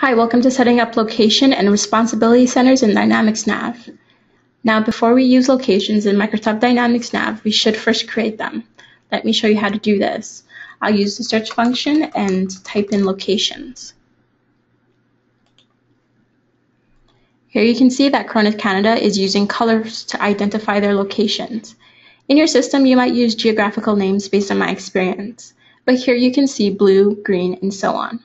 Hi, welcome to setting up location and responsibility centers in Dynamics Nav. Now, before we use locations in Microsoft Dynamics Nav, we should first create them. Let me show you how to do this. I'll use the search function and type in locations. Here you can see that Cronus Canada is using colors to identify their locations. In your system, you might use geographical names based on my experience, but here you can see blue, green, and so on.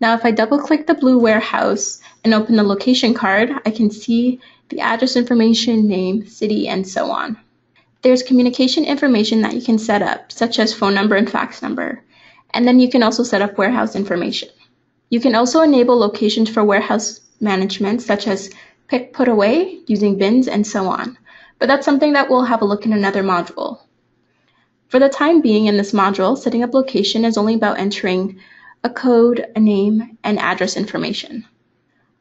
Now if I double click the blue warehouse and open the location card, I can see the address information, name, city, and so on. There's communication information that you can set up, such as phone number and fax number. And then you can also set up warehouse information. You can also enable locations for warehouse management, such as pick put away using bins and so on. But that's something that we'll have a look in another module. For the time being in this module, setting up location is only about entering a code, a name, and address information.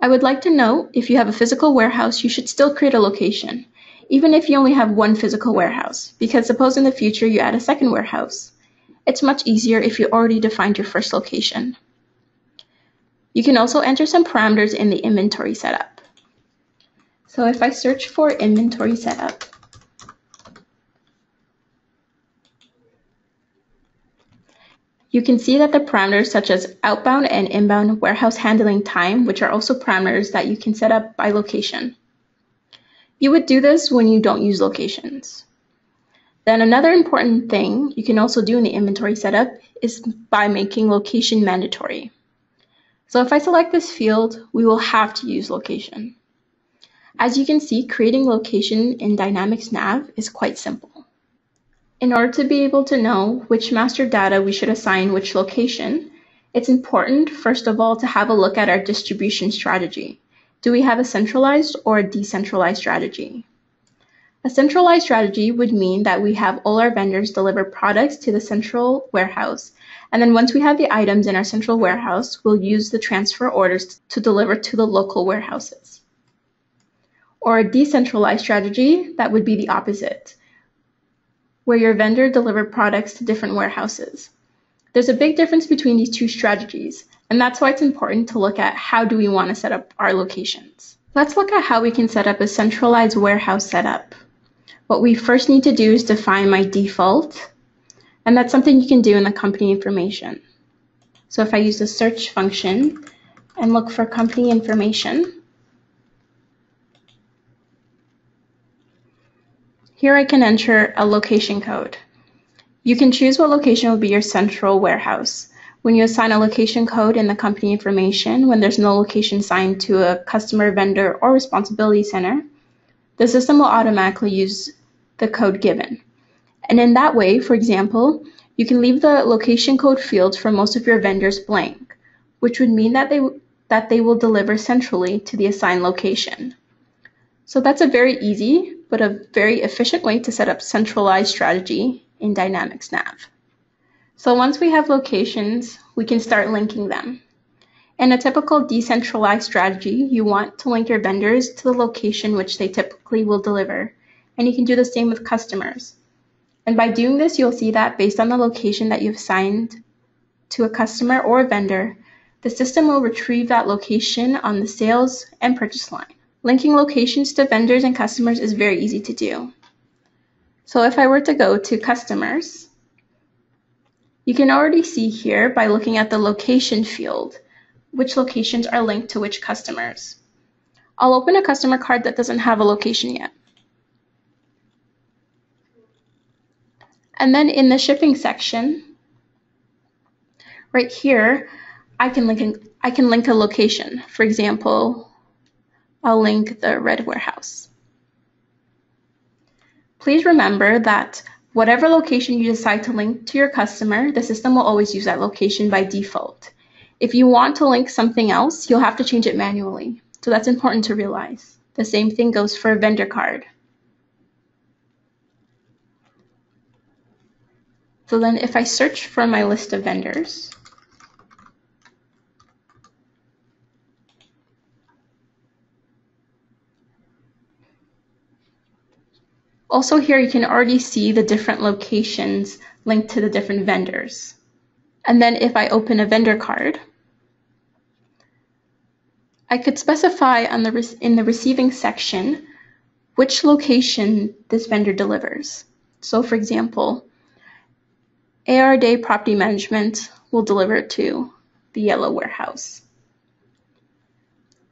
I would like to note if you have a physical warehouse, you should still create a location, even if you only have one physical warehouse, because suppose in the future you add a second warehouse. It's much easier if you already defined your first location. You can also enter some parameters in the inventory setup. So if I search for inventory setup, You can see that the parameters such as outbound and inbound warehouse handling time, which are also parameters that you can set up by location. You would do this when you don't use locations. Then another important thing you can also do in the inventory setup is by making location mandatory. So if I select this field, we will have to use location. As you can see, creating location in Dynamics Nav is quite simple. In order to be able to know which master data we should assign which location, it's important, first of all, to have a look at our distribution strategy. Do we have a centralized or a decentralized strategy? A centralized strategy would mean that we have all our vendors deliver products to the central warehouse, and then once we have the items in our central warehouse, we'll use the transfer orders to deliver to the local warehouses. Or a decentralized strategy, that would be the opposite where your vendor delivered products to different warehouses. There's a big difference between these two strategies, and that's why it's important to look at how do we want to set up our locations. Let's look at how we can set up a centralized warehouse setup. What we first need to do is define my default, and that's something you can do in the company information. So if I use the search function and look for company information, Here I can enter a location code. You can choose what location will be your central warehouse. When you assign a location code in the company information, when there's no location assigned to a customer, vendor, or responsibility center, the system will automatically use the code given. And in that way, for example, you can leave the location code fields for most of your vendors blank, which would mean that they, that they will deliver centrally to the assigned location. So that's a very easy but a very efficient way to set up centralized strategy in Dynamics Nav. So once we have locations, we can start linking them. In a typical decentralized strategy, you want to link your vendors to the location which they typically will deliver, and you can do the same with customers. And by doing this, you'll see that based on the location that you've assigned to a customer or a vendor, the system will retrieve that location on the sales and purchase line. Linking locations to vendors and customers is very easy to do. So if I were to go to customers, you can already see here by looking at the location field, which locations are linked to which customers. I'll open a customer card that doesn't have a location yet. And then in the shipping section, right here, I can link, I can link a location. For example, I'll link the red warehouse. Please remember that whatever location you decide to link to your customer, the system will always use that location by default. If you want to link something else, you'll have to change it manually. So that's important to realize. The same thing goes for a vendor card. So then if I search for my list of vendors, Also here you can already see the different locations linked to the different vendors. And then if I open a vendor card, I could specify the in the receiving section which location this vendor delivers. So for example, AR Day Property Management will deliver to the yellow warehouse.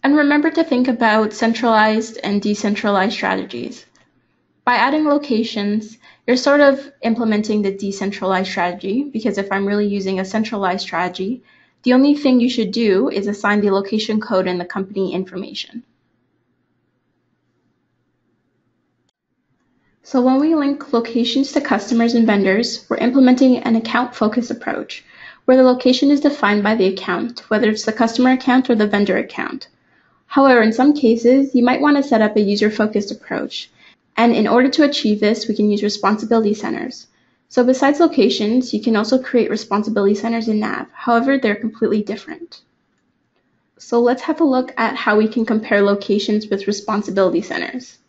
And remember to think about centralized and decentralized strategies. By adding locations, you're sort of implementing the decentralized strategy because if I'm really using a centralized strategy, the only thing you should do is assign the location code and the company information. So when we link locations to customers and vendors, we're implementing an account-focused approach, where the location is defined by the account, whether it's the customer account or the vendor account. However, in some cases, you might want to set up a user-focused approach. And in order to achieve this, we can use responsibility centers. So besides locations, you can also create responsibility centers in Nav. However, they're completely different. So let's have a look at how we can compare locations with responsibility centers.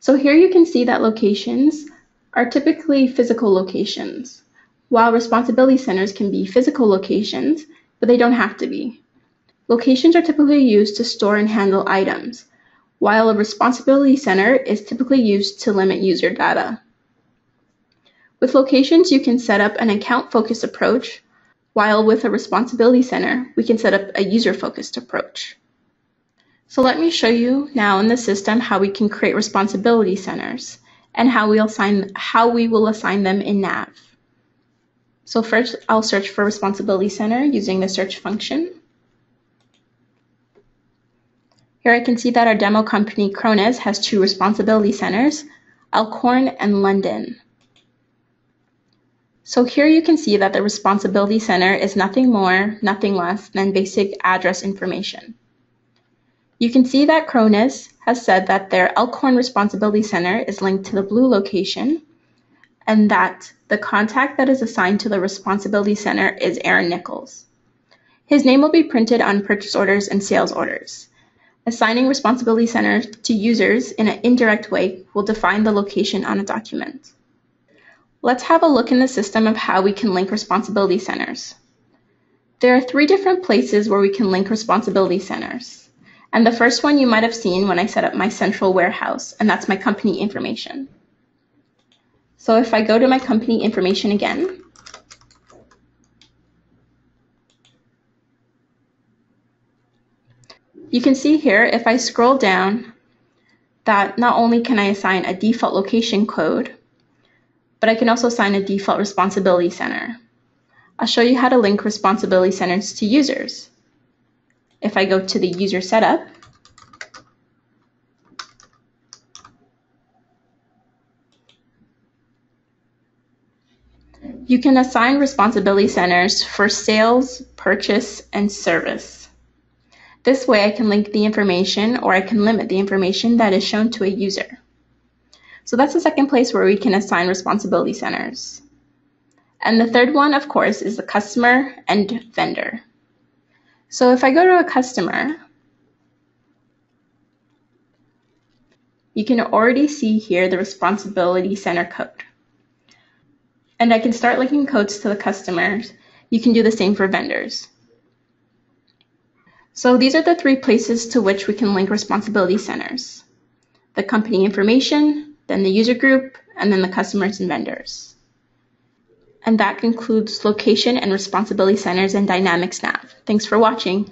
So here you can see that locations are typically physical locations, while responsibility centers can be physical locations, but they don't have to be. Locations are typically used to store and handle items, while a responsibility center is typically used to limit user data. With locations, you can set up an account-focused approach, while with a responsibility center, we can set up a user-focused approach. So let me show you now in the system how we can create responsibility centers and how we'll assign how we will assign them in Nav. So first I'll search for responsibility center using the search function. Here I can see that our demo company Cronus has two responsibility centers, Elkhorn and London. So here you can see that the responsibility center is nothing more, nothing less than basic address information. You can see that Cronus has said that their Elkhorn Responsibility Center is linked to the blue location and that the contact that is assigned to the Responsibility Center is Aaron Nichols. His name will be printed on purchase orders and sales orders. Assigning Responsibility Center to users in an indirect way will define the location on a document. Let's have a look in the system of how we can link responsibility centers. There are three different places where we can link responsibility centers. And the first one you might have seen when I set up my central warehouse, and that's my company information. So if I go to my company information again, you can see here if I scroll down that not only can I assign a default location code, but I can also assign a default responsibility center. I'll show you how to link responsibility centers to users. If I go to the user setup, you can assign responsibility centers for sales, purchase, and service. This way I can link the information or I can limit the information that is shown to a user. So that's the second place where we can assign responsibility centers. And the third one, of course, is the customer and vendor. So if I go to a customer, you can already see here the responsibility center code. And I can start linking codes to the customers. You can do the same for vendors. So these are the three places to which we can link responsibility centers. The company information, then the user group, and then the customers and vendors. And that concludes location and responsibility centers and Dynamics Nav. Thanks for watching.